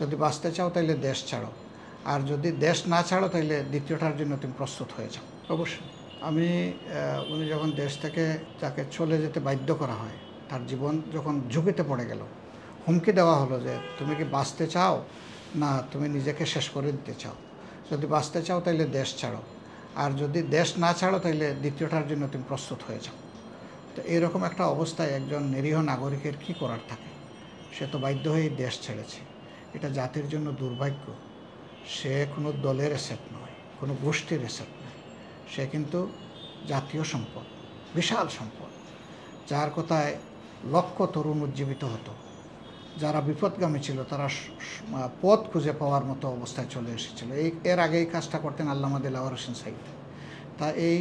যদি বাঁচতে চাও তাইলে দেশ ছাড়ো। আর যদি দেশ না ছাড়ো তাইলে দ্বিতীয়টার জন্য তুমি প্রস্তুত হয়ে যাও। অবশ্যই। আমি উনি যখন দেশ থেকে তাকে চলে যেতে বাধ্য করা হয় তার জীবন যখন ঝুঁকিতে পড়ে গেল হুমকি দেওয়া হলো যে তুমি কি বাঁচতে চাও? না তুমি নিজেকে শেষ করে দিতে চাও। যদি বাঁচতে চাও তাইলে দেশ ছাড়ো। আর যদি দেশ না ছাড়ো তাইলে দ্বিতীয়টার জন্য তুমি প্রস্তুত হয়ে যাও। তো এরকম একটা অবস্থায় একজন নিরীহ নাগরিকের কি করার থাকে? সে তো বাধ্য হয়েই দেশ ছেড়েছে। এটা জাতির জন্য দুর্ভাগ্য। সে কোনো দলের এসেট নয়, কোনো গোষ্ঠীর এসেট নয়। সে কিন্তু জাতীয় সম্পদ, বিশাল সম্পদ। যার কথায় লক্ষ তরুণ উজ্জীবিত হতো। যারা বিপদগামী ছিল, তারা পথ খুঁজে পাওয়ার মতো অবস্থায় চলে এসেছিল। এই, এর আগে এই কাজটা করতেন আল্লামা দিলাওয়ার হোসেন সাইদ। তা এই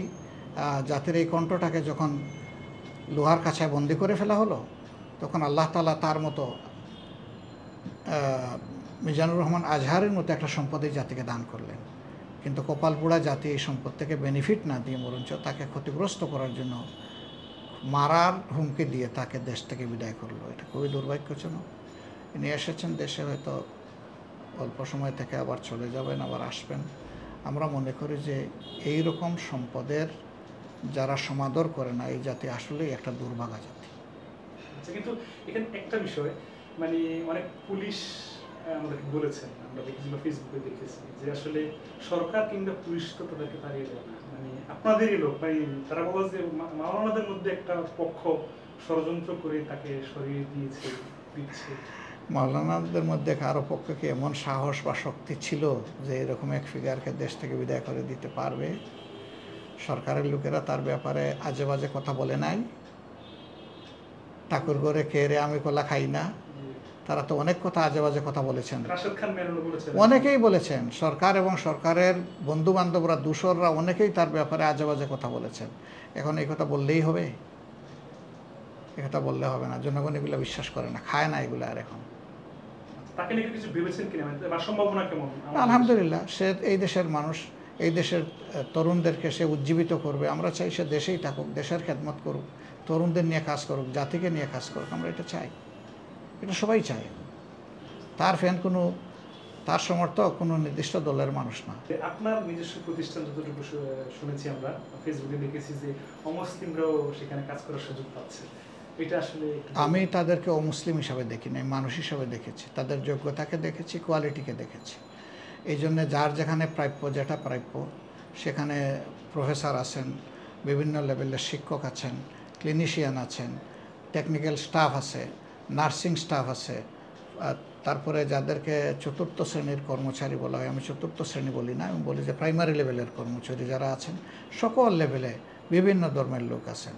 জাতির এই কণ্ঠটাকে যখন লোহার কাছায় বন্দি করে ফেলা হলো, তখন আল্লাহ তালা তার মতো মিজানুর রহমান আজহারের মতো একটা সম্পদ এই জাতিকে দান করলেন। কিন্তু কপালপুড়া জাতি এই সম্পদ থেকে বেনিফিট না দিয়ে বরঞ্চ তাকে ক্ষতিগ্রস্ত করার জন্য মারার হুমকি দিয়ে তাকে দেশ থেকে বিদায় করল। এটা খুবই দুর্ভাগ্যজনক। ইনি এসেছেন দেশে, হয়তো অল্প সময় থেকে আবার চলে যাবেন, আবার আসবেন। আমরা মনে করি যে এই রকম সম্পদের যারা সমাদর করে না, এই জাতি আসলেই একটা দুর্ভাগা জাতি। আচ্ছা কিন্তু এখানে একটা বিষয় মানে অনেক পুলিশ আমাদেরকে বলেছেন, আমরা দেখেছি বা ফেসবুকে দেখেছি, যে আসলে সরকার কিংবা পুলিশ তো তাদেরকে তাড়িয়ে দেয় না। মানে আপনাদেরই লোক মানে তারা বলে যে মাওলানাদের মধ্যে একটা পক্ষ ষড়যন্ত্র করে তাকে সরিয়ে দিয়েছে, দিচ্ছে। মাওলানাদের মধ্যে কারও পক্ষে কি এমন সাহস বা শক্তি ছিল যে এরকম এক ফিগারকে দেশ থেকে বিদায় করে দিতে পারবে? সরকারের লোকেরা তার ব্যাপারে আজে বাজে কথা বলে নাই। ঠাকুর করে কে রে আমি কলা খাই না। তারা তো অনেক কথা আজে বাজে কথা বলেছেন। অনেকেই বলেছেন সরকার এবং সরকারের বন্ধু বান্ধবরা দূষররা অনেকেই তার ব্যাপারে আজে বাজে কথা বলেছেন। এখন এই কথা বললেই হবে? এ কথা বললে হবে না। জনগণ এগুলো বিশ্বাস করে না খায় না এগুলো আর এখন। মানে আলহামদুলিল্লাহ সে এই দেশের মানুষ এই দেশের তরুণদেরকে সে উজ্জীবিত করবে। আমরা চাই সে দেশেই থাকুক দেশের খেদমত করুক তরুণদের নিয়ে কাজ করুক জাতিকে নিয়ে কাজ করুক আমরা এটা চাই। এটা সবাই চায়। তার ফ্যান কোনো তার সমর্থক কোনো নির্দিষ্ট দলের মানুষ না। আপনার নিজস্ব প্রতিষ্ঠান যতটুকু শুনেছি আমরা ফেসবুকে দেখেছি যে অমুসলিমরাও সেখানে কাজ করার সুযোগ পাচ্ছে। এটা আসলে আমি তাদেরকে অমুসলিম হিসাবে দেখি নাই মানুষ হিসাবে দেখেছি। তাদের যোগ্যতাকে দেখেছি কোয়ালিটিকে দেখেছি। এই জন্যে যার যেখানে প্রাপ্য যেটা প্রাপ্য সেখানে প্রফেসর আছেন বিভিন্ন লেভেলের শিক্ষক আছেন ক্লিনিশিয়ান আছেন টেকনিক্যাল স্টাফ আছে নার্সিং স্টাফ আছে। তারপরে যাদেরকে চতুর্থ শ্রেণির কর্মচারী বলা হয়, আমি চতুর্থ শ্রেণি বলি না, আমি বলি যে প্রাইমারি লেভেলের কর্মচারী যারা আছেন, সকল লেভেলে বিভিন্ন ধর্মের লোক আছেন।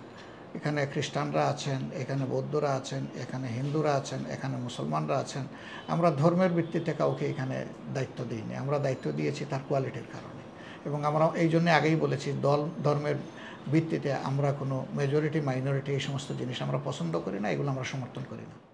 এখানে খ্রিস্টানরা আছেন, এখানে বৌদ্ধরা আছেন, এখানে হিন্দুরা আছেন, এখানে মুসলমানরা আছেন। আমরা ধর্মের ভিত্তিতে কাউকে এখানে দায়িত্ব দিইনি। আমরা দায়িত্ব দিয়েছি তার কোয়ালিটির কারণে। এবং আমরা এই জন্য আগেই বলেছি, দল, ধর্মের ভিত্তিতে আমরা কোনো মেজরিটি মাইনরিটি এই সমস্ত জিনিস আমরা পছন্দ করি না, এগুলো আমরা সমর্থন করি না।